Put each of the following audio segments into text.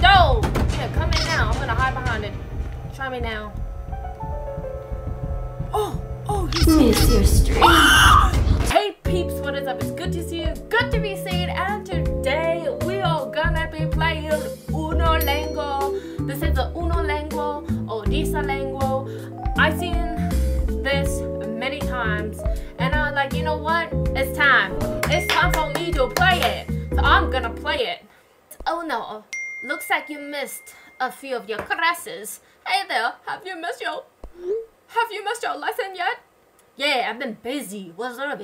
door! Yeah, come in now. I'm gonna hide behind it. Try me now. Oh, oh, he's your Strange. Hey peeps, what is up? It's good to see you. Good to be seen. And today we are gonna be playing Unolingo. This is the Unolingo or Disa Lengo. I've seen this many times, and I'm like, you know what? It's time. It's time for me to play it. So I'm gonna play it. Oh no, looks like you missed a few of your classes. Hey there, have you missed your have you missed your lesson yet? Yeah, I've been busy. What's up?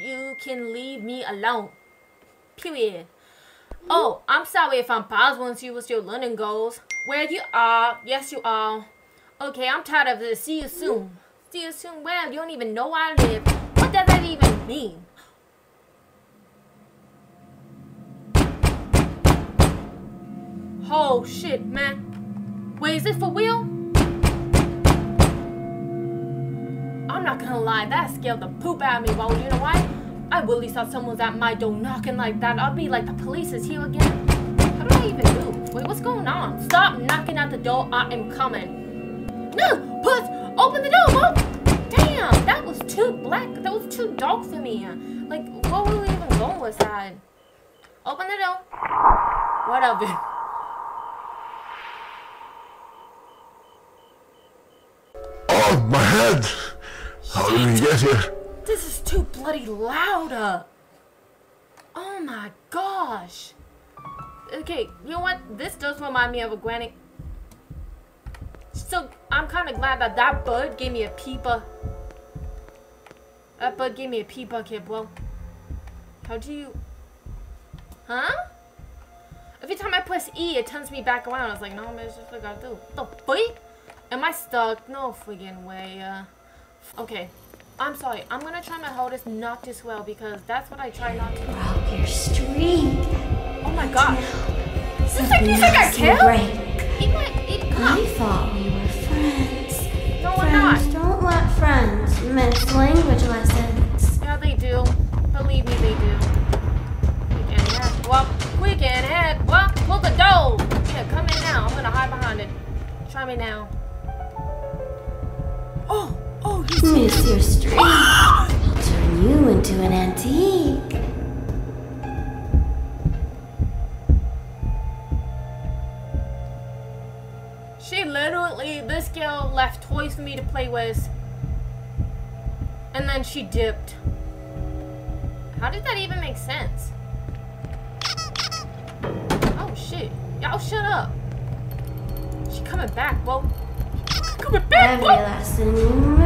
You can leave me alone. Period. Oh, I'm sorry if I'm bothering you with your learning goals. Where you are, yes you are. Okay, I'm tired of this. See you soon. See you soon. Well, you don't even know I live. What does that even mean? Oh shit, man. Wait, is it for real? I'm not gonna lie, that scared the poop out of me, well, you know why? I really thought someone was at my door knocking like that. I'd be like, the police is here again. How do I even move? Wait, what's going on? Stop knocking at the door, I am coming. No, puss, open the door, Mom. Damn, that was too black. That was too dark for me. Like, what were we even going with that? Open the door. Whatever. Oh, my head! How did we get here? This is too bloody loud. uh. Oh my gosh. Okay, you know what? This does remind me of a granny. So I'm kind of glad that that bird gave me a peeper. That bird gave me a pee bucket, bro. How do you? Huh? Every time I press E, it turns me back around. I was like, no, man, it's just what I gotta do. The freak? Am I stuck? No friggin' way. Uh, okay. I'm sorry. I'm gonna try my hardest not to swell because that's what I try not to. Broke your streak. Oh my god. This is like you think I care? break. Eat my eat come I thought we were friends. No, we're not. Friends don't let friends miss language lessons. Yeah, they do. Believe me, they do. We can head. Well, we can head. Well, pull the door. Yeah, come in now. I'm gonna hide behind it. Try me now. He's Monsieur Strange. I'll turn you into an antique. She literally, this girl left toys for me to play with. And then she dipped. How did that even make sense? Oh shit. Y'all shut up. She coming back, whoa. Coming back, lesson.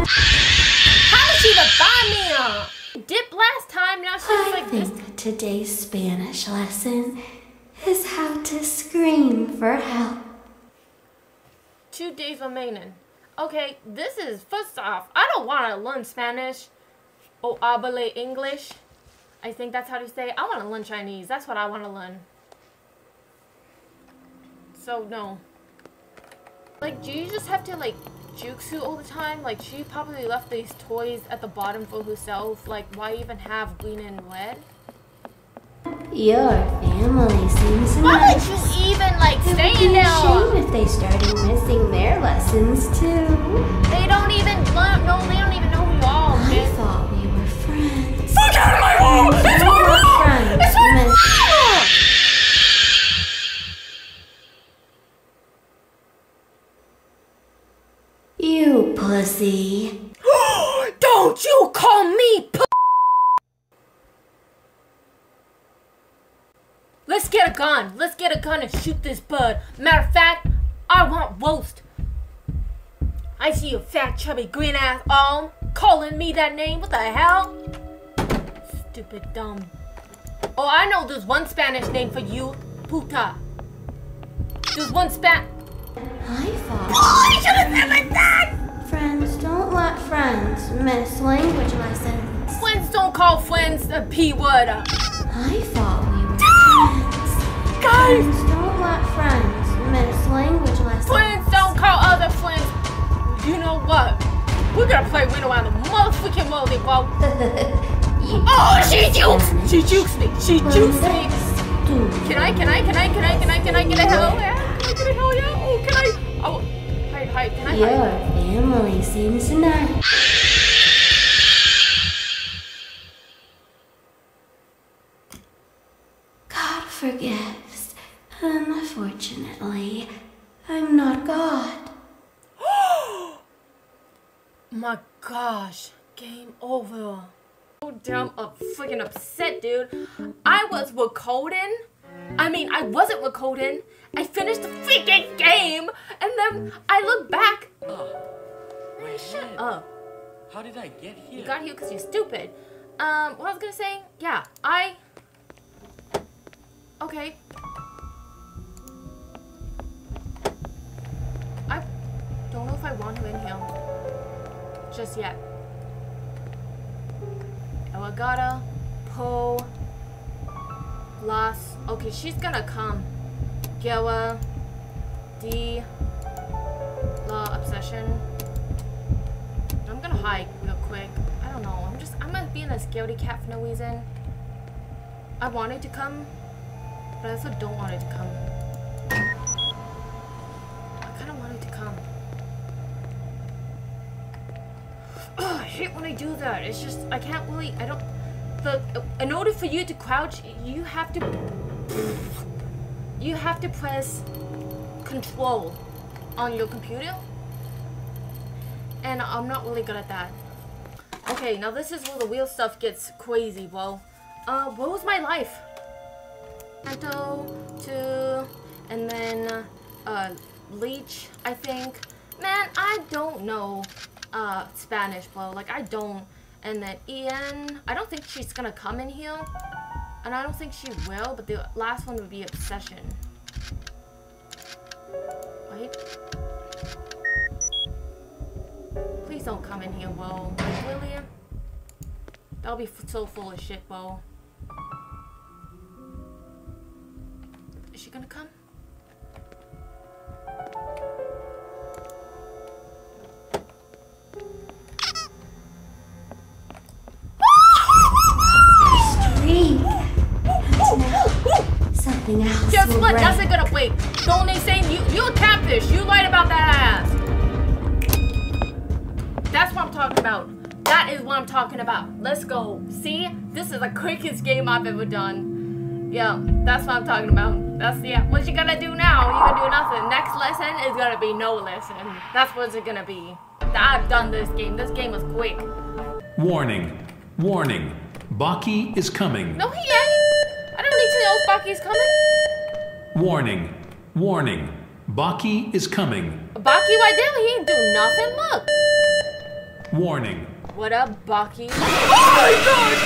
How did she even find me? Dip last time, now she's I like this. think today's Spanish lesson is how to scream for help. Two days remaining. Okay, this is, first off, I don't want to learn Spanish or habla English. I think that's how to say it. I want to learn Chinese. That's what I want to learn. So, no. Like, do you just have to, like, juksu all the time? Like, she probably left these toys at the bottom for herself. Like, why even have green and red? Your family seems Why nice. would you even, like, It would stay be in a shame if they started missing their lessons too. They don't even no, they don't even know who you gun. Let's get a gun and shoot this bird. Matter of fact, I want roast. I see your fat, chubby, green ass arm calling me that name. What the hell? Stupid dumb. Oh, I know there's one Spanish name for you. Puta. There's one span. I thought Oh, you should have said like that! friends don't let friends miss language lessons. Friends don't call friends a P word. I were friends. Flint! Don't want friends. Miss language lessons. Flint, don't call other Flints. You know what? We're gonna play Riddle on the motherfucking mullet, bro. oh, she jukes! She jukes me. She jukes me. Can I, can I, can I, can I, can I, can I get a hell yeah? Can I get a oh, can I? Oh, hi, hi, can I? Your family seems nice. forget. Unfortunately, I'm not God. Oh my gosh, game over. So damn up, freaking upset, dude. I was recording. I mean, I wasn't recording. I finished the freaking game, and then I look back. Oh, my Shut head. up. How did I get here? You got here because you're stupid. Um, what I was gonna say? Yeah, I. Okay. Just yet. Oh, Elagata, Poe, Las. Okay, she's gonna come. Gewa, D, La Obsession. I'm gonna hide real quick. I don't know. I'm just I'm not being a scaredy cat for no reason. I wanted to come, but I also don't want it to come. I kinda wanted to come. Ugh, I hate when I do that. It's just I can't really I don't the in order for you to crouch you have to you have to press control on your computer and I'm not really good at that. Okay, now this is where the wheel stuff gets crazy, bro. Uh, what was my life? Santo, two, and then, uh, Leech, I think. Man, I don't know, uh, Spanish, bro. Like, I don't. And then Ian, I don't think she's gonna come in here. And I don't think she will, but the last one would be Obsession. Right? Please don't come in here, Will. Like? That'll be so full of shit, Will. Is she gonna come? Wait. Don't they say you you a catfish? You lied about that ass. That's what I'm talking about. That is what I'm talking about. Let's go. See, this is the quickest game I've ever done. Yeah, that's what I'm talking about. That's yeah. What you gonna do now? You gonna do nothing. Next lesson is gonna be no lesson. That's what it's gonna be. I've done this game. This game was quick. Warning. Warning. Bokkie is coming. No, he ain't. I don't need to know if Bucky's coming. Warning. Warning. Bokkie is coming. Bucky right there, he ain't do nothing. Look. Warning. What up, Bokkie? Oh my god!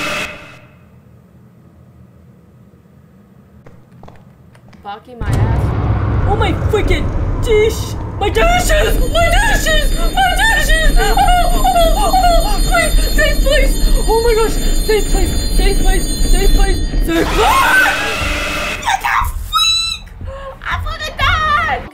Bokkie, my ass. Oh my freaking dish! My dishes! My dishes! My dishes! Oh, oh, oh, oh, oh please, safe place! Oh my gosh, safe place, safe place, safe place, safe place! Ah!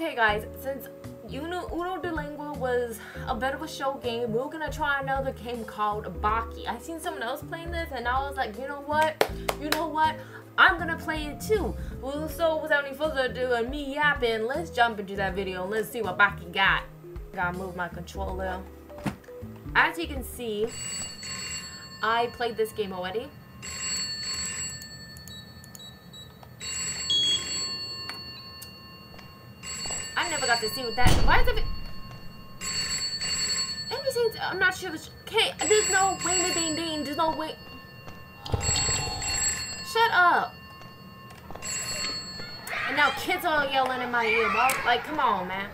Okay, guys, since Uno, Uno de Lingua was a bit of a show game. We are gonna try another game called Bokkie. I seen someone else playing this and I was like, you know what? You know what? I'm gonna play it too. Well, so without any further ado and me yapping, let's jump into that video and let's see what Bokkie got. Gotta move my controller. As you can see, I played this game already. I never got to see what that. Why is it? Everything's. I'm not sure. This, okay, there's no wing the ding ding. There's no wing. Shut up. And now kids are yelling in my ear, bro. Like, come on, man.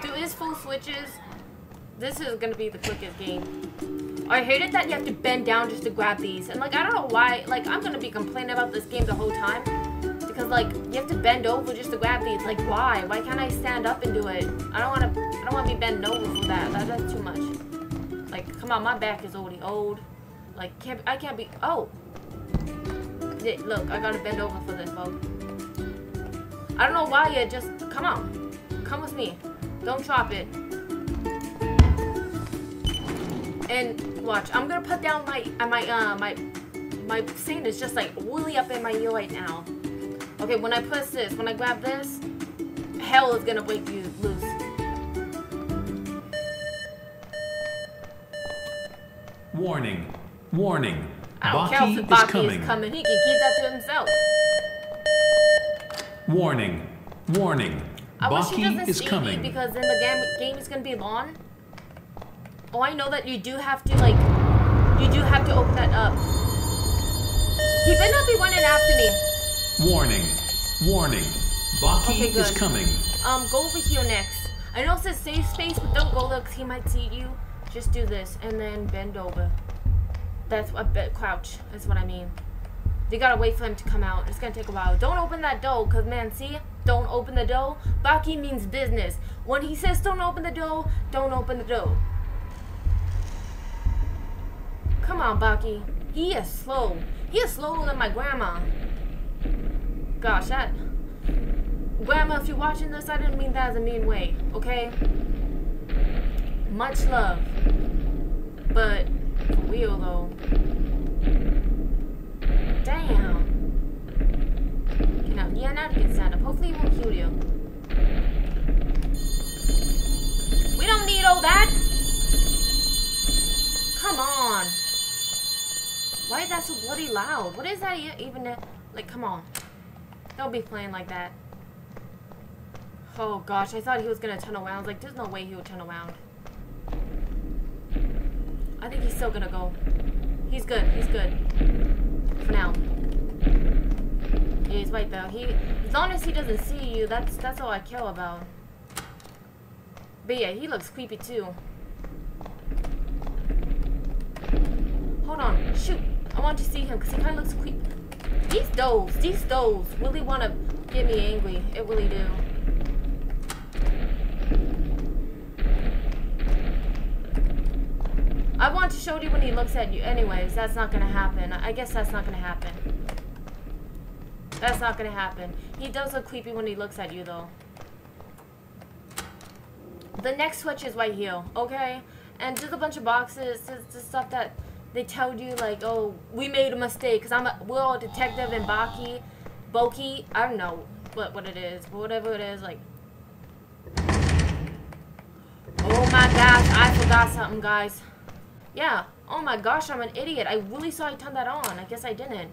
Do is full switches. This is gonna be the quickest game. I hated that you have to bend down just to grab these. And like, I don't know why. Like, I'm gonna be complaining about this game the whole time. Because like, you have to bend over just to grab these. Like, why? Why can't I stand up and do it? I don't wanna, I don't wanna be bent over for that. that that's too much. Like, come on, my back is already old. Like, can't, I can't be, oh. Yeah, Look, I gotta bend over for this, folks. I don't know why you just, come on. Come with me. Don't drop it. And watch, I'm gonna put down my, my, uh, my, my scene is just like really up in my ear right now. Okay, when I push this, when I grab this, hell is gonna break you loose. Warning. Warning. I don't Bokkie care if Bokkie is coming. is coming. He can keep that to himself. Warning. Warning. I Bokkie wish he doesn't is see coming. me because then the game, game is gonna be long. Oh, I know that you do have to, like, you do have to open that up. He better not be running after me. Warning. Warning. Bokkie Okay, is coming. Um, go over here next. I know it says safe space, but don't go there because he might see you. Just do this and then bend over. That's what bet crouch. That's what I mean. You gotta wait for him to come out. It's gonna take a while. Don't open that door, cause man, see, don't open the door. Bokkie means business. When he says don't open the door, don't open the door. Come on, Bokkie. He is slow. He is slower than my grandma. Gosh, that. Grandma, if you're watching this, I didn't mean that as a mean way, okay? Much love. But, for real though. Damn. Now you can stand up. Hopefully, he won't kill you. We don't need all that. Come on. Why is that so bloody loud? What is that even? Like, come on. Don't be playing like that. Oh gosh, I thought he was gonna turn around. I was like, there's no way he would turn around. I think he's still gonna go. He's good. He's good. For now. Yeah, he's right though. He, as long as he doesn't see you, that's that's all I care about. But yeah, he looks creepy too. Hold on. Shoot. I want to see him because he kind of looks creepy. These dolls, these dolls really want to get me angry. It really do. I want to show you when he looks at you. Anyways, that's not going to happen. I guess that's not going to happen. That's not going to happen. He does look creepy when he looks at you, though. The next switch is right here, okay? And just a bunch of boxes. There's, there's stuff that they tell you, like, oh, we made a mistake. Because I'm a, we're all detective and Baki, Boki, I don't know what, what it is. But whatever it is, like... Oh my gosh, I forgot something, guys. Yeah. Oh my gosh, I'm an idiot. I really saw I turned that on. I guess I didn't.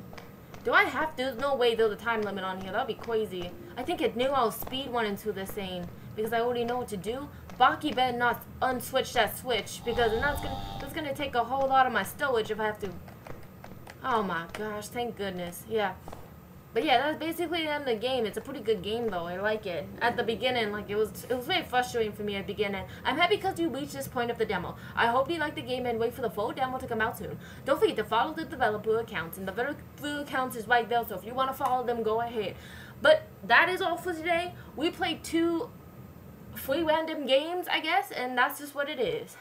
Do I have to? There's no way there's a time limit on here. That'd be crazy. I think it knew I was speed one into this thing because I already know what to do. Bokkie better not unswitch that switch because that's gonna that's gonna take a whole lot of my stowage if I have to. Oh my gosh! Thank goodness. Yeah. But yeah, that's basically the end of the game. It's a pretty good game though. I like it. At the beginning, like it was it was very frustrating for me at the beginning. I'm happy because you reached this point of the demo. I hope you like the game and wait for the full demo to come out soon. Don't forget to follow the developer accounts and the developer accounts is right there. So if you want to follow them, go ahead. But that is all for today. We played two free random games, I guess, and that's just what it is.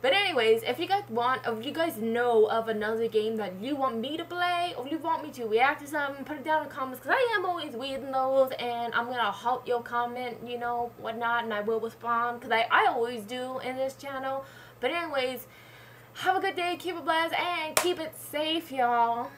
But anyways, if you guys want, if you guys know of another game that you want me to play, or you want me to react to something, put it down in the comments, because I am always reading those, and I'm going to halt your comment, you know, whatnot, and I will respond, because I, I always do in this channel. But anyways, have a good day, keep it blessed, and keep it safe, y'all.